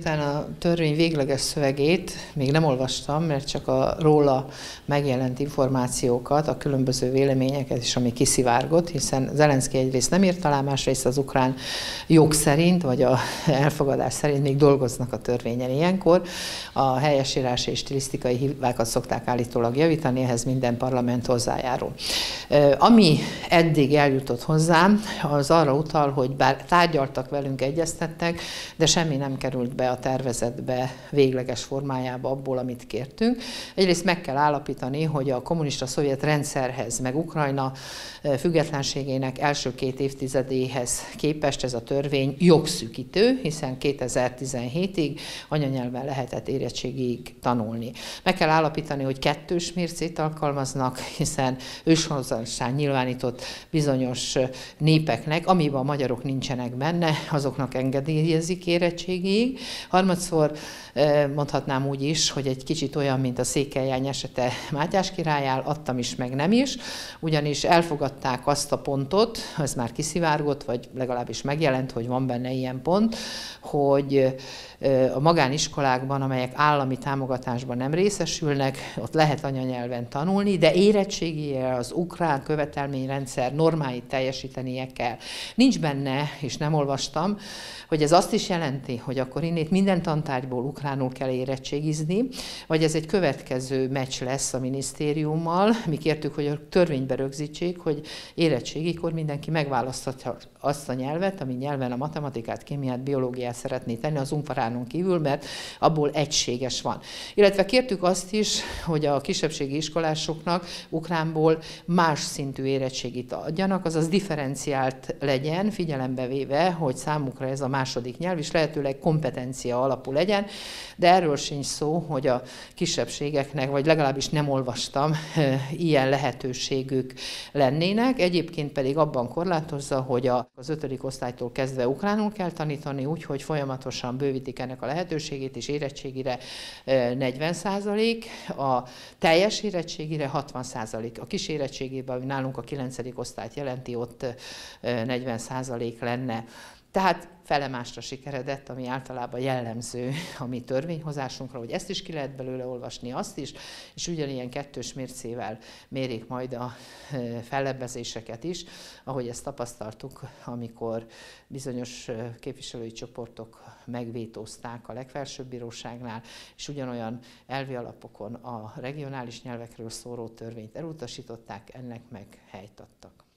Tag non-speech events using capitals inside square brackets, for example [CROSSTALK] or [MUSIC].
Utána a törvény végleges szövegét még nem olvastam, mert csak a róla megjelent információkat, a különböző véleményeket is, ami kiszivárgott, hiszen Zelenszky egyrészt nem írt alá, másrészt az ukrán jog szerint, vagy a [LAUGHS] elfogadás szerint még dolgoznak a törvényen ilyenkor. A helyesírás és stilisztikai hibákat szokták állítólag javítani, ehhez minden parlament hozzájárul. Ami eddig eljutott hozzám, az arra utal, hogy bár tárgyaltak velünk, egyeztettek, de semmi nem került be a tervezetbe végleges formájába abból, amit kértünk. Egyrészt meg kell állapítani, hogy a kommunista szovjet rendszerhez, meg Ukrajna függetlenségének első két évtizedéhez képest ez a törvény jogszűkítő, hiszen 2017-ig anyanyelven lehetett érettségig tanulni. Meg kell állapítani, hogy kettős mércét alkalmaznak, hiszen őshozzasság nyilvánított bizonyos népeknek, amiben a magyarok nincsenek benne, azoknak engedélyezik érettségig. Harmadszor mondhatnám úgy is, hogy egy kicsit olyan, mint a székeljány esete Mátyás királyál, adtam is, meg nem is, ugyanis elfogadták azt a pontot, ez már kiszivárgott, vagy legalábbis megjelent, hogy van benne ilyen pont, hogy a magániskolákban, amelyek állami támogatásban nem részesülnek, ott lehet anyanyelven tanulni, de érettségére az ukrán követelményrendszer normáit teljesítenie kell. Nincs benne, és nem olvastam, hogy ez azt is jelenti, hogy akkor innét minden tantárgyból ukránul kell érettségizni, vagy ez egy következő meccs lesz a minisztériummal. Mi kértük, hogy a törvénybe rögzítsék, hogy érettségikor mindenki megválaszthatja azt a nyelvet, ami nyelven a matematikát, kémiát, biológiát szeretné tenni az unfaránon kívül, mert abból egységes van. Illetve kértük azt is, hogy a kisebbségi iskolásoknak ukránból más szintű érettségit adjanak, azaz differenciált legyen, figyelembe véve, hogy számukra ez a második nyelv, és lehetőleg kompetencia alapú legyen, de erről sincs szó, hogy a kisebbségeknek, vagy legalábbis nem olvastam, ilyen lehetőségük lennének. Egyébként pedig abban korlátozza, hogy az ötödik osztálytól kezdve ukránul kell tanítani, úgyhogy folyamatosan bővítik ennek a lehetőségét, és érettségire 40 százalék, a teljes érettségire 60 százalék. A kis érettségében, ami nálunk a 9. osztályt jelenti, ott 40 százalék lenne. Tehát felemásra sikeredett, ami általában jellemző a mi törvényhozásunkra, hogy ezt is ki lehet belőle olvasni, azt is, és ugyanilyen kettős mércével mérik majd a fellebbezéseket is, ahogy ezt tapasztaltuk, amikor bizonyos képviselői csoportok megvétózták a legfelsőbb bíróságnál, és ugyanolyan elvi alapokon a regionális nyelvekről szóró törvényt elutasították, ennek meg helyt adtak.